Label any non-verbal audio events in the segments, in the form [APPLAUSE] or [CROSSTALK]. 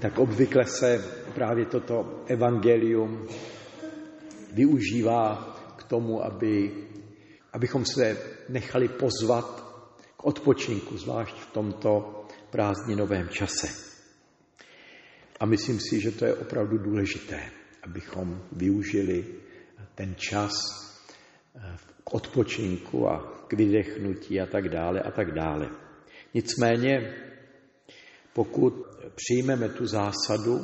tak obvykle se právě toto evangelium využívá k tomu, aby, abychom se nechali pozvat k odpočinku, zvlášť v tomto prázdninovém čase. A myslím si, že to je opravdu důležité, abychom využili ten čas eh, k odpočinku a k vydechnutí a tak dále a tak dále. Nicméně, pokud přijmeme tu zásadu,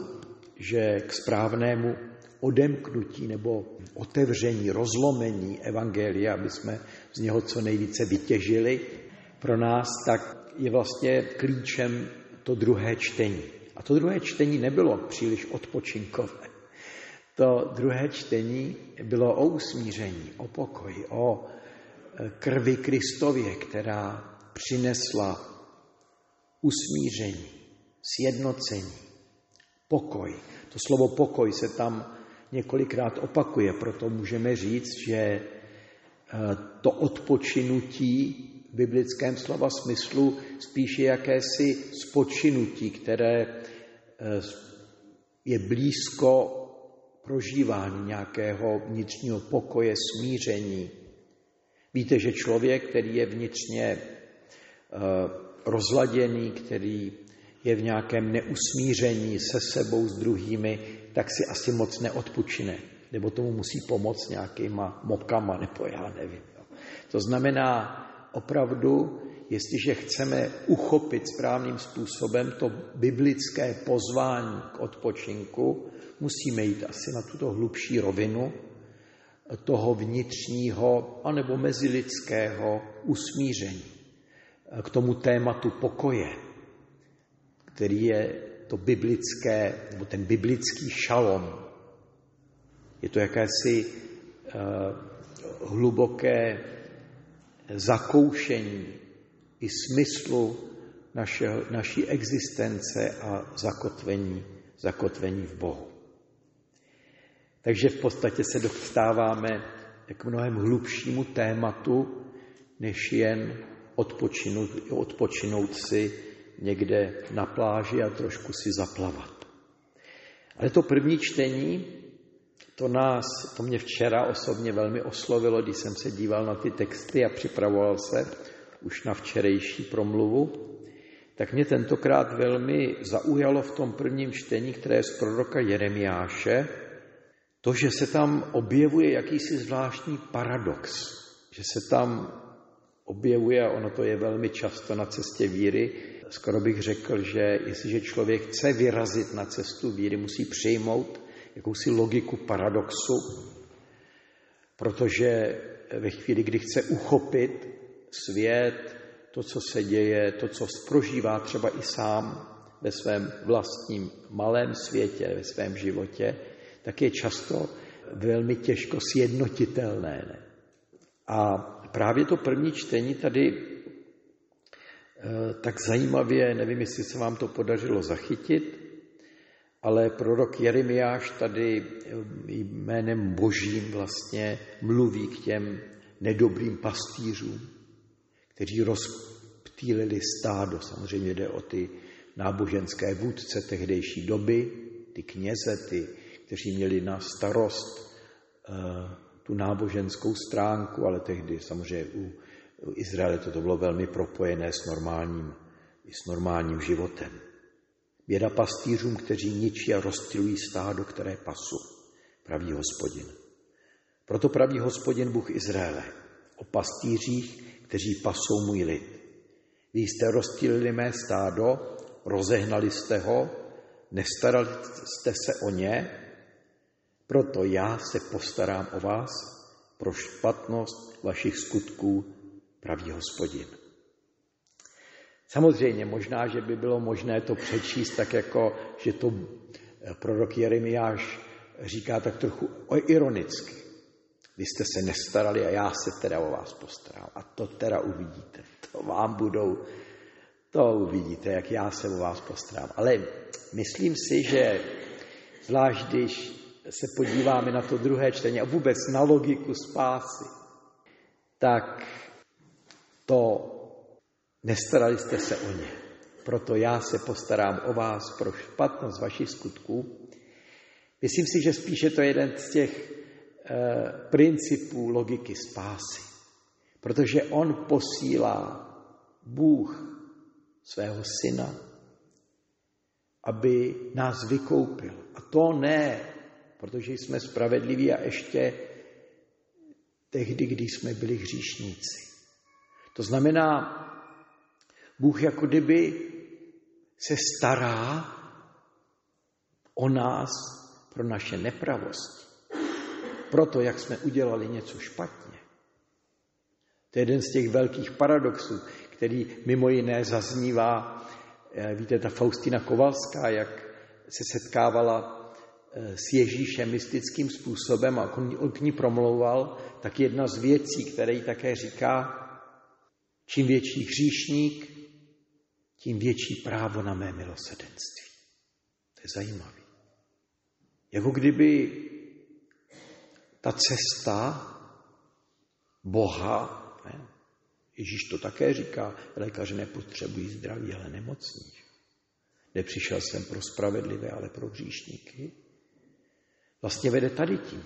že k správnému odemknutí nebo otevření, rozlomení evangelia, aby jsme z něho co nejvíce vytěžili, pro nás tak je vlastně klíčem to druhé čtení. A to druhé čtení nebylo příliš odpočinkové. To druhé čtení bylo o usmíření, o pokoji, o e, krvi Kristově, která přinesla usmíření, sjednocení, pokoj. To slovo pokoj se tam několikrát opakuje, proto můžeme říct, že e, to odpočinutí v biblickém slova smyslu spíše jakési spočinutí, které e, je blízko prožívání nějakého vnitřního pokoje, smíření. Víte, že člověk, který je vnitřně e, rozladěný, který je v nějakém neusmíření se sebou, s druhými, tak si asi moc neodpočine. Nebo tomu musí pomoct nějakýma mokama, nebo já nevím. To znamená, opravdu, jestliže chceme uchopit správným způsobem to biblické pozvání k odpočinku, musíme jít asi na tuto hlubší rovinu toho vnitřního anebo mezilidského usmíření k tomu tématu pokoje, který je to biblické, nebo ten biblický šalom. Je to jakési uh, hluboké zakoušení i smyslu našeho, naší existence a zakotvení, zakotvení v Bohu. Takže v podstatě se dostáváme k mnohem hlubšímu tématu, než jen odpočinout, odpočinout si někde na pláži a trošku si zaplavat. Ale to první čtení, to nás, to mě včera osobně velmi oslovilo, když jsem se díval na ty texty a připravoval se už na včerejší promluvu, tak mě tentokrát velmi zaujalo v tom prvním čtení, které je z proroka Jeremiáše, to, že se tam objevuje jakýsi zvláštní paradox, že se tam objevuje, a ono to je velmi často na cestě víry, skoro bych řekl, že jestliže člověk chce vyrazit na cestu víry, musí přijmout jakousi logiku paradoxu, protože ve chvíli, kdy chce uchopit svět, to, co se děje, to, co prožívá třeba i sám ve svém vlastním malém světě, ve svém životě, tak je často velmi těžko sjednotitelné. Ne? A právě to první čtení tady tak zajímavě, nevím, jestli se vám to podařilo zachytit, ale prorok Jeremiáš tady eh, jménem božím vlastně mluví k těm nedobrým pastýřům, kteří rozptýlili stádo. Samozřejmě jde o ty náboženské vůdce tehdejší doby, ty kněze, ty, kteří měli na starost uh, tu náboženskou stránku, ale tehdy samozřejmě u, u Izraele to bylo velmi propojené s normálním, i s normálním životem. Běda pastýřům, kteří ničí a rozstřelují stádo, které pasu, pravý hospodin. Proto pravý hospodin Bůh Izraele o pastýřích, kteří pasou můj lid. Vy jste rozstýlili mé stádo, rozehnali jste ho, nestarali jste se o ně, proto já se postarám o vás pro špatnost vašich skutků, pravý hospodin. Samozřejmě možná, že by bylo možné to přečíst tak jako, že to eh, prorok Jeremiáš říká tak trochu ironicky. Vy jste se nestarali a já se teda o vás postarám. A to teda uvidíte. To vám budou, to uvidíte, jak já se o vás postarám. Ale myslím si, že zvlášť když se podíváme na to druhé čtení a vůbec na logiku spásy, tak to nestarali jste se o ně. proto já se postarám o vás pro špatnost vašich skutků. Myslím si, že spíše to je jeden z těch eh, principů logiky spásy. Protože on posílá Bůh svého syna, aby nás vykoupil. A to ne, protože jsme spravedliví a ještě tehdy, když jsme byli hříšníci. To znamená, Bůh jako kdyby se stará o nás pro naše nepravosti. Proto, jak jsme udělali něco špatně. To je jeden z těch velkých paradoxů, který mimo jiné zaznívá, eh, víte, ta Faustina Kovalská, jak se setkávala eh, s Ježíšem mystickým způsobem a on k ní promlouval, tak jedna z věcí, které jí také říká, čím větší hříšník, tím větší právo na mé milosedenství. To je zajímavé. Jako kdyby ta cesta Boha, ne? Ježíš to také říká, lékaři nepotřebují zdraví, ale nemocní. Nepřišel jsem pro spravedlivé, ale pro hříšníky. Vlastně vede tady tím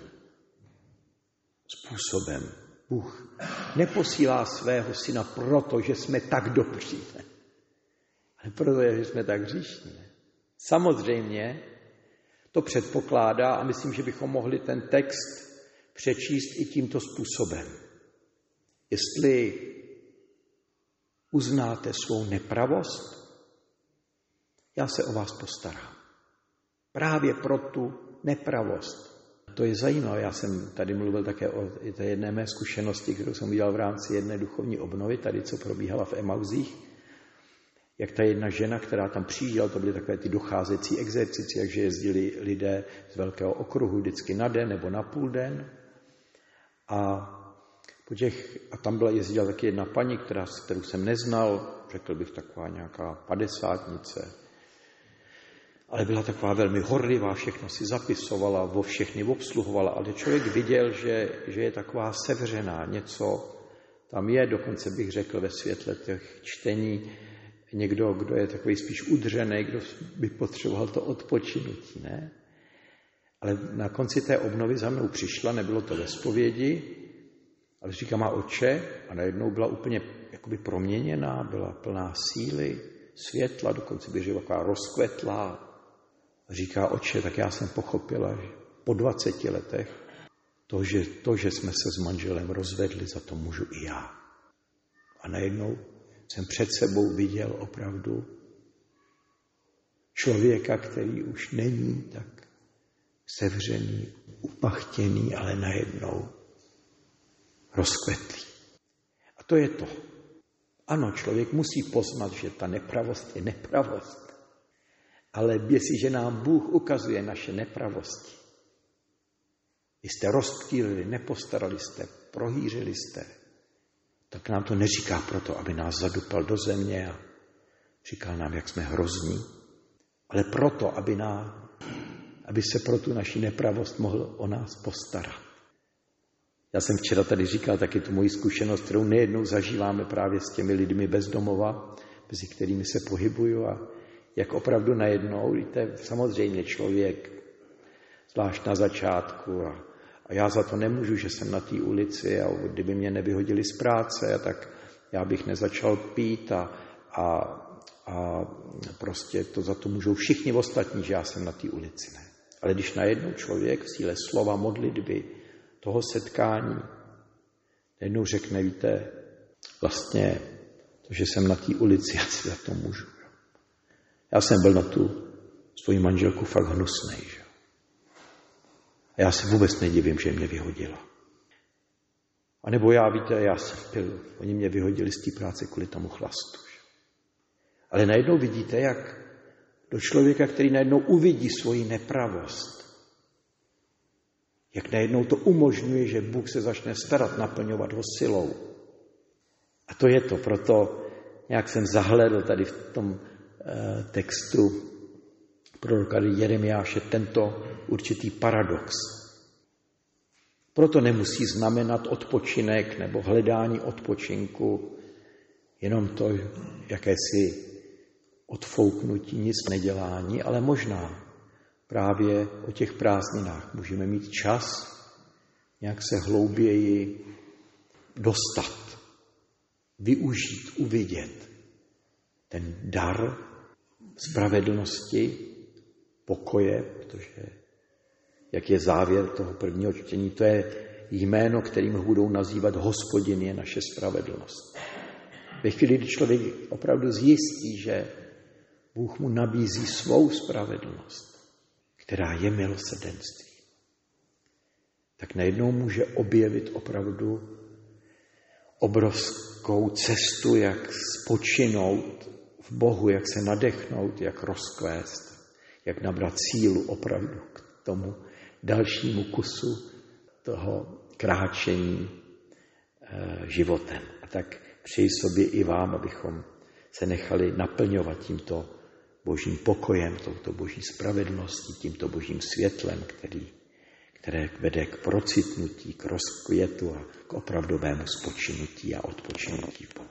způsobem. Bůh neposílá svého syna proto, že jsme tak dobří, ale proto, že jsme tak hříšní. Samozřejmě to předpokládá a myslím, že bychom mohli ten text přečíst i tímto způsobem. Jestli uznáte svou nepravost, já se o vás postarám. Právě pro tu nepravost. To je zajímavé. Já jsem tady mluvil také o té jedné mé zkušenosti, kterou jsem udělal v rámci jedné duchovní obnovy, tady, co probíhala v Emauzích. Jak ta jedna žena, která tam přijížděla, to byly takové ty docházecí exercici, jakže jezdili lidé z velkého okruhu vždycky na den nebo na půl den. A po těch, a tam byla jezdila taky jedna paní, která, kterou jsem neznal, řekl bych taková nějaká padesátnice, ale byla taková velmi horlivá, všechno si zapisovala, vo všechny obsluhovala, ale člověk viděl, že, že je taková sevřená, něco tam je, dokonce bych řekl ve světle těch čtení, někdo, kdo je takový spíš udřený, kdo by potřeboval to odpočinutí, ne? Ale na konci té obnovy za mnou přišla, nebylo to ve spovědi, ale říká, má oče a najednou byla úplně jakoby proměněná, byla plná síly, světla, dokonce bych taková rozkvetlá. Říká, oče, tak já jsem pochopila, že po 20 letech to že, to, že jsme se s manželem rozvedli, za to můžu i já. A najednou jsem před sebou viděl opravdu člověka, který už není tak sevřený, upachtěný, ale najednou rozkvetlý. A to je to. Ano, člověk musí poznat, že ta nepravost je nepravost. Ale jestliže nám Bůh ukazuje naše nepravosti, vy jste rozptýlili, nepostarali jste, prohýřili jste, tak nám to neříká proto, aby nás zadupal do země a říkal nám, jak jsme hrozní, ale proto, aby, nám, aby se pro tu naši nepravost mohl o nás postarat. Já jsem včera tady říkal taky tu moji zkušenost, kterou nejednou zažíváme právě s těmi lidmi bezdomova, mezi kterými se pohybuju a jak opravdu najednou, víte, samozřejmě člověk, zvlášť na začátku a, a já za to nemůžu, že jsem na té ulici a kdyby mě nevyhodili z práce, tak já bych nezačal pít a, a, a prostě to za to můžou všichni ostatní, že já jsem na té ulici. Ne. Ale když najednou člověk v síle slova modlitby toho setkání jednou řekne, víte, vlastně to, že jsem na té ulici, [LAUGHS] já si za to můžu. Já jsem byl na tu svoji manželku fakt hnusnej. Že? A já se vůbec nedivím, že mě vyhodila. A nebo já, víte, já jsem byl, oni mě vyhodili z té práce kvůli tomu chlastu. Že? Ale najednou vidíte, jak do člověka, který najednou uvidí svoji nepravost, jak najednou to umožňuje, že Bůh se začne starat, naplňovat ho silou. A to je to, proto nějak jsem zahledl tady v tom textu proroka Jeremiáše tento určitý paradox. Proto nemusí znamenat odpočinek nebo hledání odpočinku, jenom to, jakési odfouknutí, nic nedělání, ale možná právě o těch prázdninách můžeme mít čas nějak se hlouběji dostat, využít, uvidět ten dar spravedlnosti, pokoje, protože jak je závěr toho prvního čtení, to je jméno, kterým ho budou nazývat hospodin je naše spravedlnost. Ve chvíli, kdy člověk opravdu zjistí, že Bůh mu nabízí svou spravedlnost, která je milosedenství, tak najednou může objevit opravdu obrovskou cestu, jak spočinout v Bohu, jak se nadechnout, jak rozkvést, jak nabrat sílu opravdu k tomu dalšímu kusu toho kráčení eh, životem. A tak přeji sobě i vám, abychom se nechali naplňovat tímto božím pokojem, touto boží spravedlností, tímto božím světlem, který, které vede k procitnutí, k rozkvětu a k opravdovému spočinutí a odpočinutí Bohu.